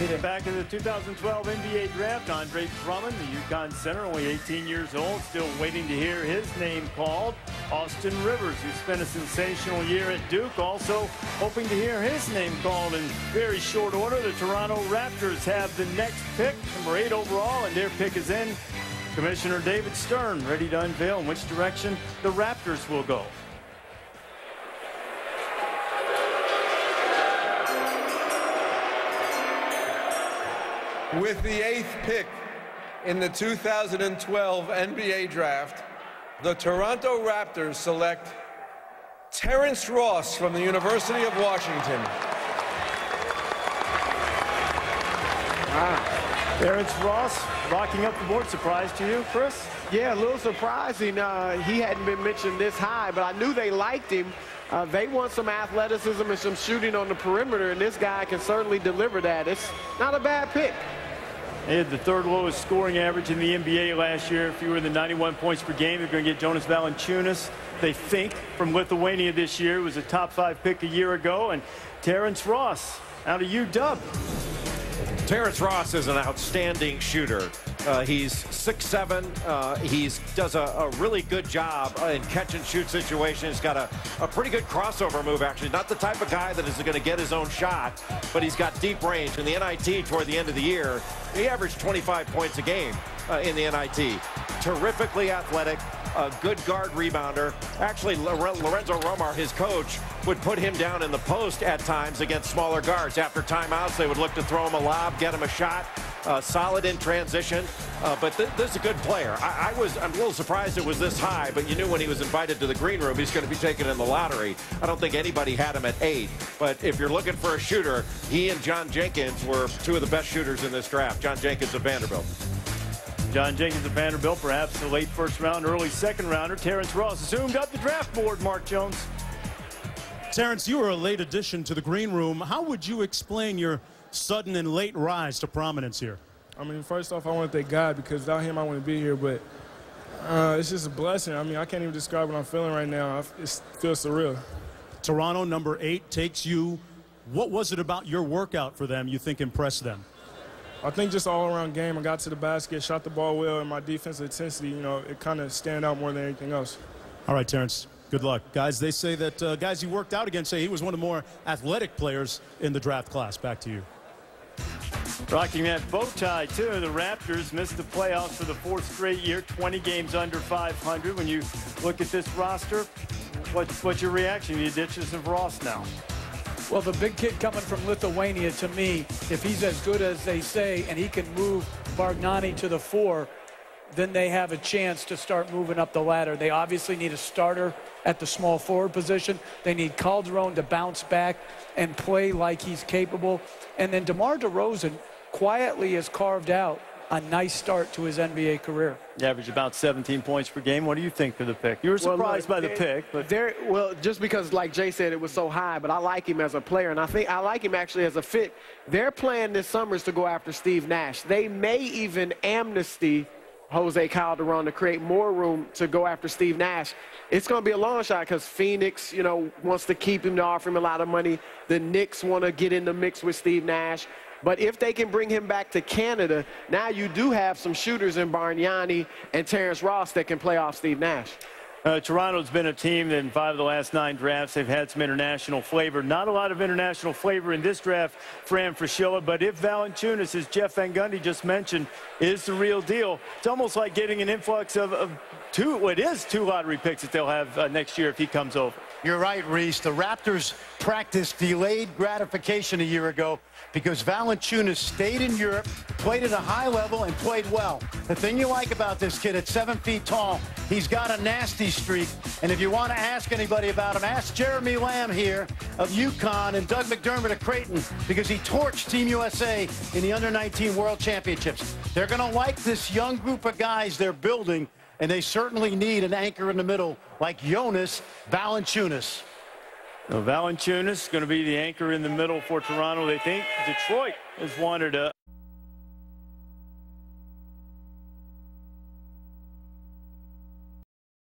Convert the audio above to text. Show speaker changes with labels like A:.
A: Back in the 2012 NBA draft, Andre Drummond, the UConn center, only 18 years old, still waiting to hear his name called. Austin Rivers, who spent a sensational year at Duke, also hoping to hear his name called in very short order. The Toronto Raptors have the next pick, number eight overall, and their pick is in. Commissioner David Stern ready to unveil in which direction the Raptors will go.
B: With the eighth pick in the 2012 NBA draft, the Toronto Raptors select Terrence Ross from the University of Washington.
A: Ah. Terrence Ross locking up the board. Surprise to you, Chris?
C: Yeah, a little surprising. Uh, he hadn't been mentioned this high, but I knew they liked him. Uh, they want some athleticism and some shooting on the perimeter, and this guy can certainly deliver that. It's not a bad pick.
A: They had the third lowest scoring average in the NBA last year, fewer than 91 points per game. They're going to get Jonas Valanciunas, they think, from Lithuania this year. It was a top five pick a year ago. And Terrence Ross out of UW.
D: Terrence Ross is an outstanding shooter. Uh, he's 6'7". Uh, he does a, a, really good job in catch and shoot situations. He's got a, a pretty good crossover move, actually. Not the type of guy that is going to get his own shot, but he's got deep range. In the NIT toward the end of the year, he averaged 25 points a game uh, in the NIT. Terrifically athletic, a good guard rebounder. Actually, Lorenzo Romar, his coach, would put him down in the post at times against smaller guards. After timeouts, they would look to throw him a lob, get him a shot. Uh, solid in transition, uh, but th this is a good player. I, I, was I'm a little surprised it was this high, but you knew when he was invited to the green room, he's going to be taken in the lottery. I don't think anybody had him at eight, but if you're looking for a shooter, he and John Jenkins were two of the best shooters in this draft. John Jenkins of Vanderbilt.
A: John Jenkins of Vanderbilt, perhaps the late first round, early second rounder. Terrence Ross zoomed up the draft board, Mark Jones.
E: Terrence, you were a late addition to the green room. How would you explain your sudden and late rise to prominence here?
F: I mean, first off, I want to thank God because without him, I wouldn't be here. But uh, it's just a blessing. I mean, I can't even describe what I'm feeling right now. It feels surreal.
E: Toronto, number eight, takes you. What was it about your workout for them you think impressed them?
F: I think just all around game. I got to the basket, shot the ball well, and my defensive intensity, you know, it kind of stand out more than anything else.
E: All right, Terrence. Good luck. Guys, they say that uh, guys he worked out against say he was one of the more athletic players in the draft class. Back to you.
A: Rocking that bow tie, too. The Raptors missed the playoffs for the fourth straight year, 20 games under 500. When you look at this roster, what, what's your reaction the additions of Ross now?
G: Well, the big kid coming from Lithuania, to me, if he's as good as they say and he can move Bargnani to the four, then they have a chance to start moving up the ladder. They obviously need a starter at the small forward position. They need Calderon to bounce back and play like he's capable. And then DeMar DeRozan quietly has carved out a nice start to his NBA career.
A: He averaged about 17 points per game. What do you think of the pick? You were surprised well, look, by the pick, but
C: there. Well, just because, like Jay said, it was so high, but I like him as a player, and I think I like him actually as a fit. Their plan this summer is to go after Steve Nash. They may even amnesty Jose Calderon to create more room to go after Steve Nash. It's going to be a long shot because Phoenix, you know, wants to keep him to offer him a lot of money. The Knicks want to get in the mix with Steve Nash. But if they can bring him back to Canada, now you do have some shooters in Bargnani and Terrence Ross that can play off Steve Nash.
A: Uh, Toronto's been a team that in five of the last nine drafts, they've had some international flavor. Not a lot of international flavor in this draft, Fran Fraschilla, but if Valanciunas, as Jeff Van Gundy just mentioned, is the real deal, it's almost like getting an influx of, of two, well, it is two lottery picks that they'll have uh, next year if he comes over.
H: You're right, Rece. The Raptors practiced delayed gratification a year ago because Valanciunas stayed in Europe, played at a high level, and played well. The thing you like about this kid at seven feet tall, he's got a nasty streak. And if you want to ask anybody about him, ask Jeremy Lamb here of UConn and Doug McDermott of Creighton because he torched Team USA in the Under-19 World Championships. They're going to like this young group of guys they're building and they certainly need an anchor in the middle like Jonas Valanciunas.
A: Now, Valanciunas going to be the anchor in the middle for Toronto. They think Detroit has wanted a